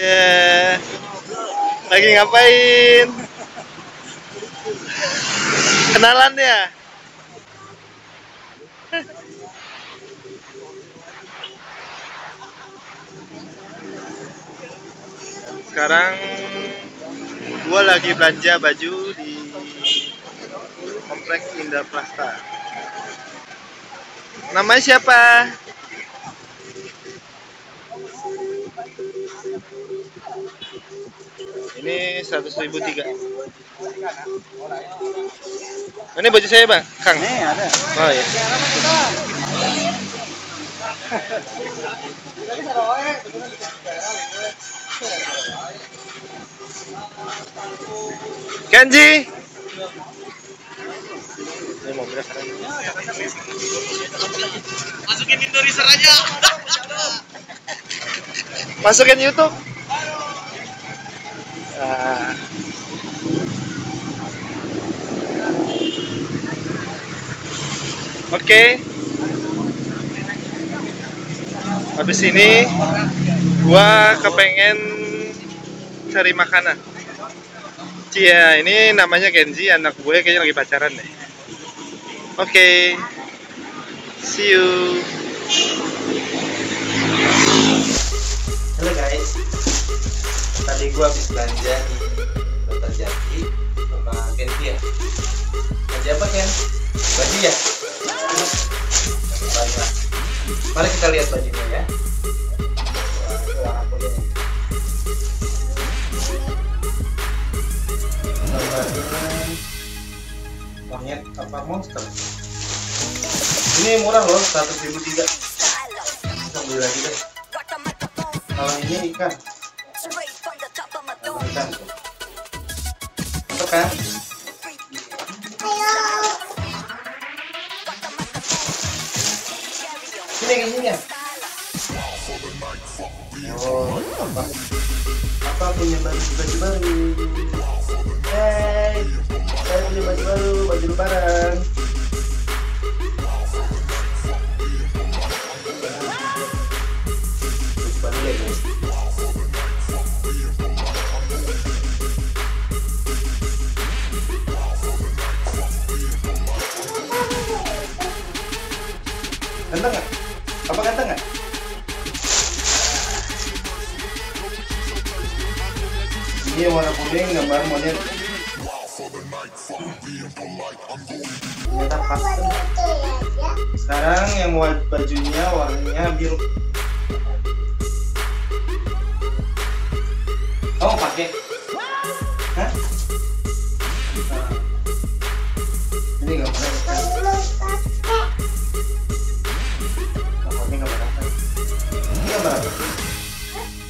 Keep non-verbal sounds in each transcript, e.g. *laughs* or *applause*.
Ya. Lagi ngapain? Kenalan ya? Sekarang gua lagi belanja baju di kompleks Indah Prasta. Namanya siapa? Ini 100 ribu tiga. Ini baju saya bang, Kang. Nih ada. Oh iya. Kenji. Ini. Masukin Indonesia aja. *laughs* Masukin YouTube. Ah. Oke. Habis ini gua kepengen cari makanan. Cia, ini namanya Kenji, anak gue kayaknya lagi pacaran deh. Oke. See you. Tadi gua habis belanja di Kota Jati sama Kenji ya. Belanja apa Ken? Baju ya? Banyak. Mari kita lihat bajunya ya. Monyet apa monster? Ini murah loh, 100 ribu tiga. Beli lagi deh. Kalau ini ikan, Kalau ikan tuh. Mantap kan? Sini ke sini ya. Oh, apa? Apa punya baju baju baru? Hey, saya punya baju baru, baju lebaran. Ganteng nggak? Apa ganteng nggak? Ini warna kuning gambar monyet. Sekarang yang bajunya warnanya biru. Kamu pakai? Hah?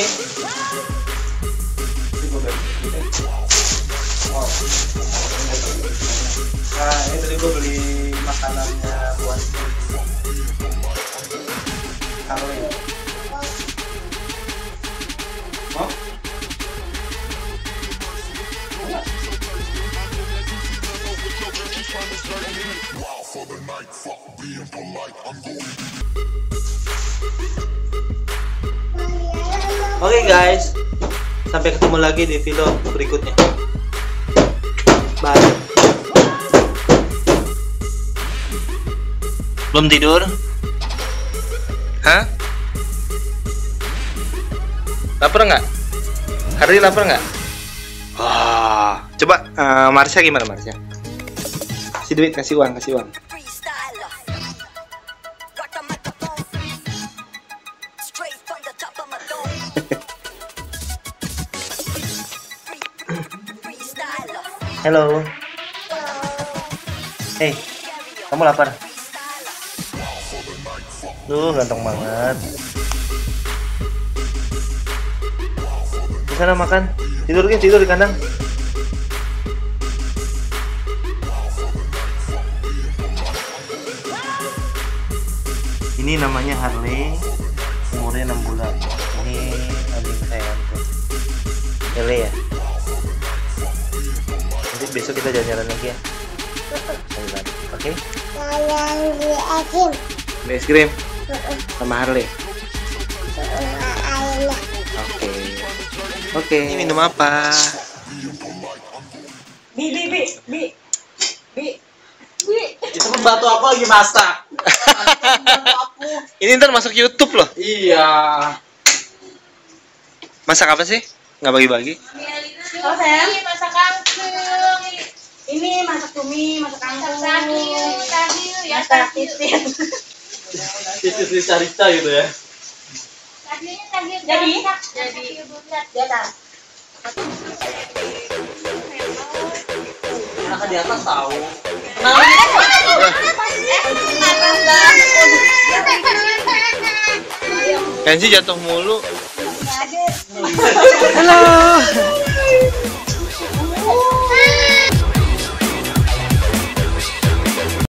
Oke. Ini gua beli. Wow. Nah, ini tadi gue beli makanannya buat Carly. Mau? Oke guys, sampai ketemu lagi di video berikutnya. Bye. Belum tidur? Hah? Lapar nggak? Hari ini lapar nggak? Wah, coba eh, Marsha gimana Marsha? Kasih duit, kasih uang, kasih uang. Halo. Hey, kamu lapar? Duh, ganteng banget. Di sana makan. Tidur Ki, tidur di kandang. Ini namanya Harley. Umurnya 6 bulan. Ini anjing kesayanganku. Harley ya. Besok kita jalan-jalan lagi ya. Jalan. Oke? Di asin. Beli es krim sama Harley. Oke. Oke. Ini minum apa? Bi, bi, bi, bi, bi, bi. Itu pembantu aku lagi masak. Aku. *laughs* Ini ntar masuk YouTube loh. Iya. Masak apa sih? Nggak bagi-bagi? Oh, masak kangkung ini masak cumi masak kangkung masak tahiu ya masak titit titit rica-rica gitu ya jadi tahiu jadi jadi jadi. kan anak di atas tahu nah, Kenzi jatuh mulu. Halo.